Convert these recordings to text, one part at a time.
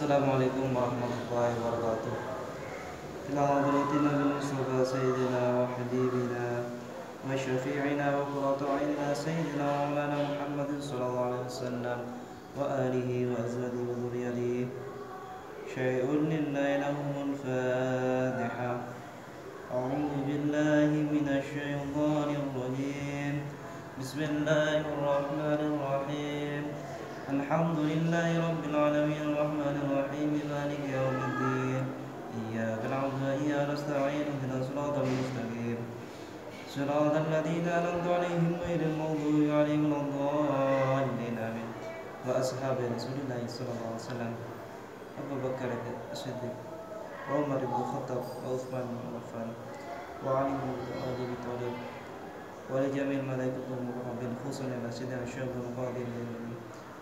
السلام عليكم ورحمة الله وبركاته. إلى حضرة النبي المصطفى سيدنا وحبيبنا وشفيعنا وقرة عيننا سيدنا مولانا محمد صلى الله عليه وسلم وآله الحمد لله رب العالمين الرحمن الرحيم مالك يوم الدين. إياك نعبد وإياك نستعين اهدنا الصراط المستقيم. صراط الذين أنعمت عليهم غير المغضوب عليهم ولا الضالين آمين. وأصحاب رسول الله صلى الله عليه وسلم. أبو بكر الصديق وعمر بن الخطاب وعثمان بن عفان وعلي بن أبي طالب ولجميع الملائكة والمقربين خصوصا سيدنا الشيخ بن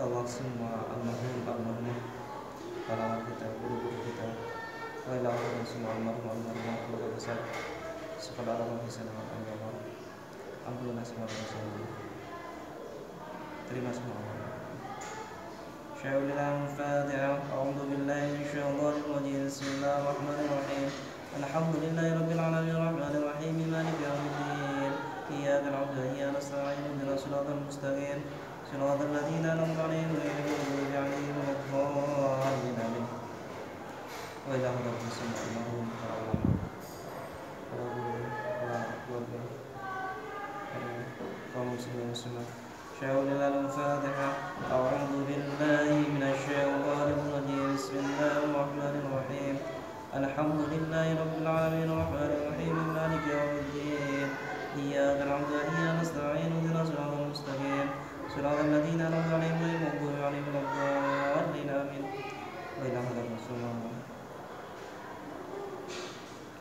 Semua almarhum almarhum para kita guru-guru kita Wailah dan semua almarhum almarhum keluarga besar Segala orang bisa dengan Allah Ampunilah semua dosa Terima semua Allah شاول الفاتحة أعوذ بالله من الشيطان الرجيم بسم الله الرحمن الرحيم الحمد لله رب العالمين الرحمن الرحيم مالك يوم الدين إياك نعبد وإياك نستعين اهدنا الصراط المستقيم صراط الذين أنعمت عليهم غير المغضوب عليهم ولا الضالين آمين. وإلى هدى المسلمين اللهم الفاتحة. أعوذ بالله من الشيطان الرجيم. بسم الله الرحمن الرحيم. الحمد لله رب العالمين الرحمن الرحيم. مالك يوم الدين. إياك نعبد وإياك نستعين. اهدنا الصراط المستقيم. صراط الذين أنعمت عليهم غير المغضوب عليهم ولا الضالين آمين. وإلى هدى رسول الله.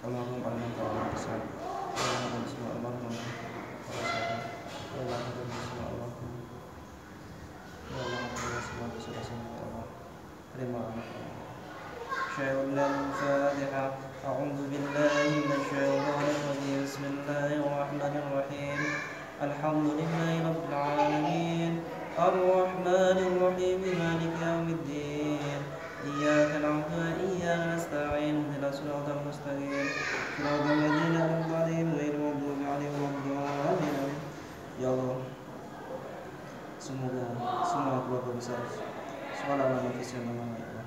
اللهم علمنا وعلمنا الإسلام اللهم بسم الله اللهم اللهم بسم الله terima شيء الفاتحة أعوذ بالله من الشيطان الرجيم. بسم الله الرحمن الرحيم. الحمد لله semua anak Indonesia nama Allah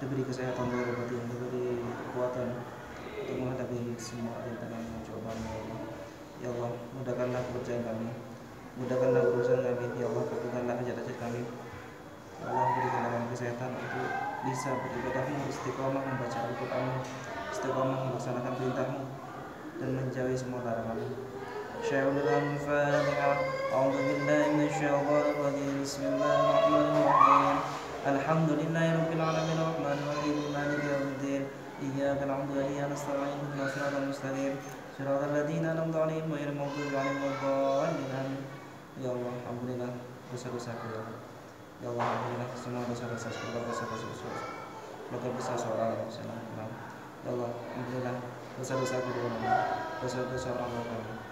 diberi kesehatan dari batin diberi kekuatan untuk menghadapi semua rintangan dan cobaan ya Allah ya Allah mudahkanlah pekerjaan kami mudahkanlah urusan kami. Ya Allah kabulkanlah hajat-hajat kami. Ya Allah berikan kami kesehatan untuk bisa beribadahmu istiqomah membaca Al-Quranmu istiqomah melaksanakan perintahmu dan menjauhi semua laranganmu شعر الفاتحة أعوذ بالله من الشيطان الرجيم. بسم الله الرحمن الرحيم. الحمد لله رب العالمين. الرحمن الرحيم. مالك يوم الدين. إياك نعبد وإياك نستعين. اهدنا الصراط المستقيم. صراط الذين أنعمت عليهم غير المغضوب عليهم ولا الضالين. آمين Ya Allah, ampunilah dosa-dosaku ya Allah. Ya Allah, ampunilah semua dosa-dosa keluarga dosa-dosa keluarga besar seorang Rasulullah. Ya Allah, ampunilah dosa-dosaku ya Allah. Dosa-dosa orang tua kami.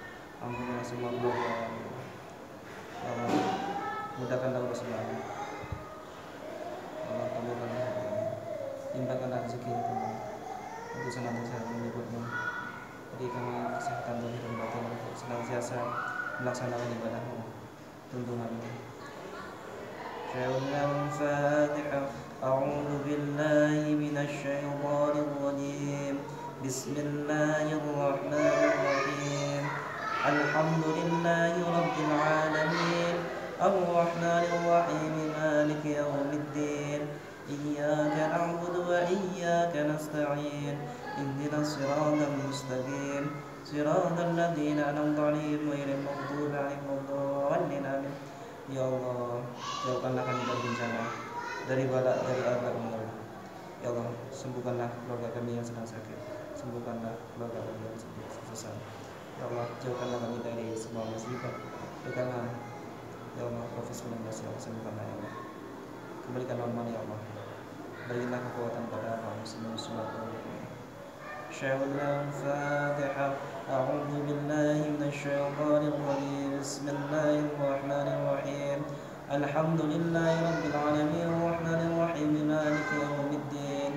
Ampunilah semua keluarga kami. Ya Allah, mudahkanlah urusan kami. Ya Allah, kabulkanlah limpahkanlah rezeki kami untuk senantiasa menyebutmu beri kami kesehatan zahir dan batin untuk senantiasa melaksanakan ibadahmu tuntunganmu شعرنا الفاتحة أعوذ بالله من الشيطان الرجيم بسم الله الرحمن الرحيم الحمد لله رب العالمين الرحمن الرحيم مالك يوم الدين إياك نعبد وإياك نستعين اهدنا الصراط المستقيم صراط الذين أنعمت عليهم غير المغضوب عليهم ولا الضالين آمين Ya Allah, jauhkanlah kami dari bencana. dari bala dari azab neraka. Ya Allah, sembuhkanlah keluarga kami yang sedang sakit. Sembuhkanlah keluarga kami yang sedang susah. Allah, jauhkanlah kami dari semua musibah. Jauhkanlah Ya Allah, Covid-19 ya Allah, sembuhkanlah ya Allah. Kembalikan normal ya Allah. Berilah kekuatan pada kami semua semua شهر الفاتحة أعوذ بالله من الشيطان الرجيم بسم الله الرحمن الرحيم الحمد لله رب العالمين الرحمن الرحيم مالك يوم الدين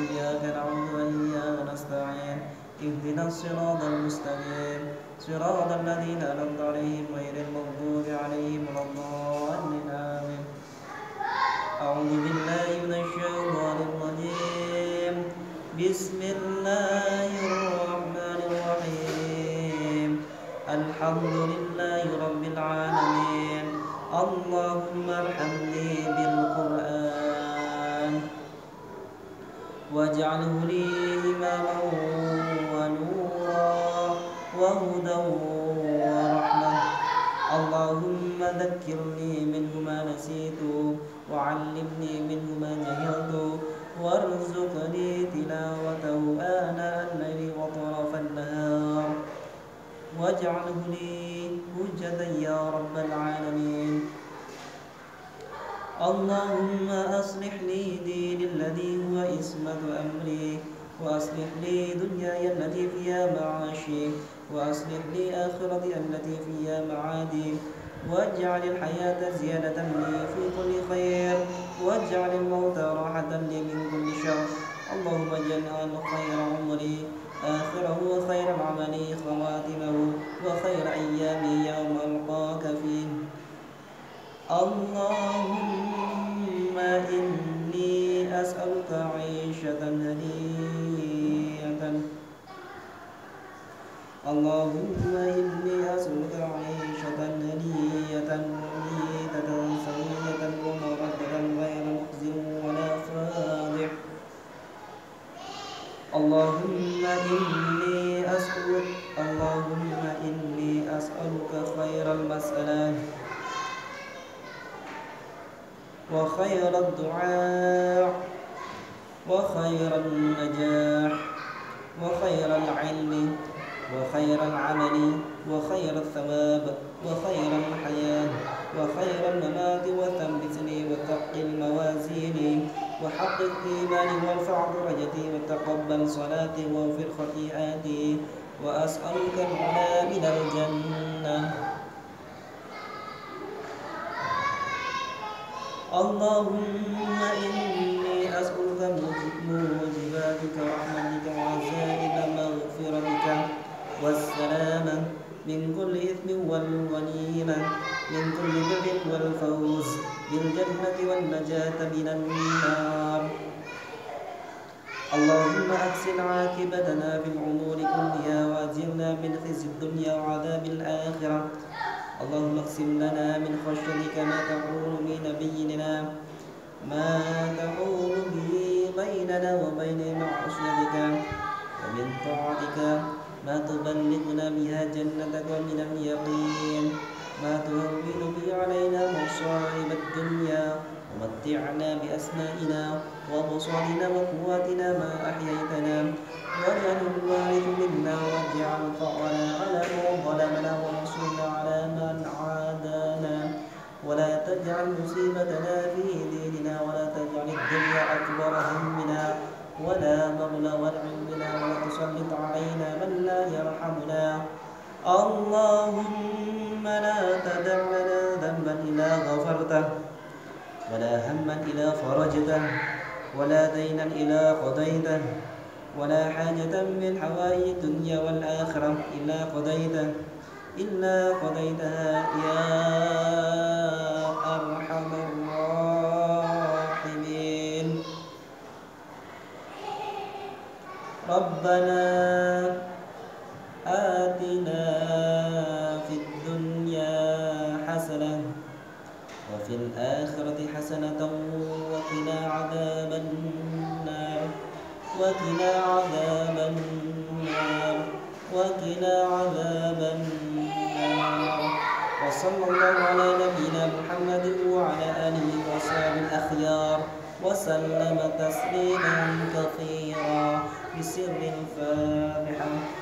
إياك نعبد وإياك نستعين اهدنا الصراط المستقيم. صراط الذين أنعمت عليهم غير المغضوب عليهم ولا الضالين. آمين. أعوذ بالله من الشيطان الرجيم. بسم الله الرحمن الرحيم. الحمد لله رب العالمين. اللهم ارحمني بالقرآن. واجعله لي إماما. اللهم ذكرني منه ما نسيت وعلمني منه ما جهلت وارزقني تلاوته آناء الليل وطرف النهار. واجعله لي حجة يا رب العالمين. اللهم أصلح لي ديني الذي هو اسمة أمري وأصلح لي دنياي التي فيها معاشي وأصلح لي آخرتي التي فيها معادي. واجعل الحياة زيادة لي في كل خير. واجعل الموت راحة لي من كل شر. اللهم اجعل خير عمري. اللهم إني أسألك اللهم إني أسألك خير المسألة وخير الدعاء وخير النجاح وخير العلم وخير العمل وخير الثواب وخير الحياة وخير الممات وثبتني وثقل موازيني وحقق إيماني وارفع درجتي وتقبل صلاتي واغفر خطيئاتي وأسألك العلا من الجنة. اللهم إني أسألك موجباتك رحمتك وعزائم مغفرتك والسلامة من كل إثم والغنيمة من كل بر والفوز بالجنة والنجاة من النار. اللهم أحسن عاقبتنا في الأمور كلها وأجرنا من خزي الدنيا وعذاب الآخرة. اللهم اقسم لنا من خشيتك ما تحول به نبينا ما تحول به بيننا وبين معصيتك. ومن طاعتك ما تبلغنا بها جنتك ومن اليقين ما تهون به علينا مصائب الدنيا. ومتعنا بأسمائنا وأبصارنا وقواتنا ما أحييتنا. ولا هما إلا فرجته ولا دينا إلا قضيته ولا حاجة من حوائج الدنيا والآخرة إلا قضيته إلا قضيتها يا أرحم الراحمين. ربنا آتنا وفي الآخرة حسنة وقنا عذاب النار. وقنا عذاب النار. وقنا عذاب النار. وصلى الله على نبينا محمد وعلى آله وصحبه الأخيار. وسلم تسليما كثيرا. بسر الفاتحة.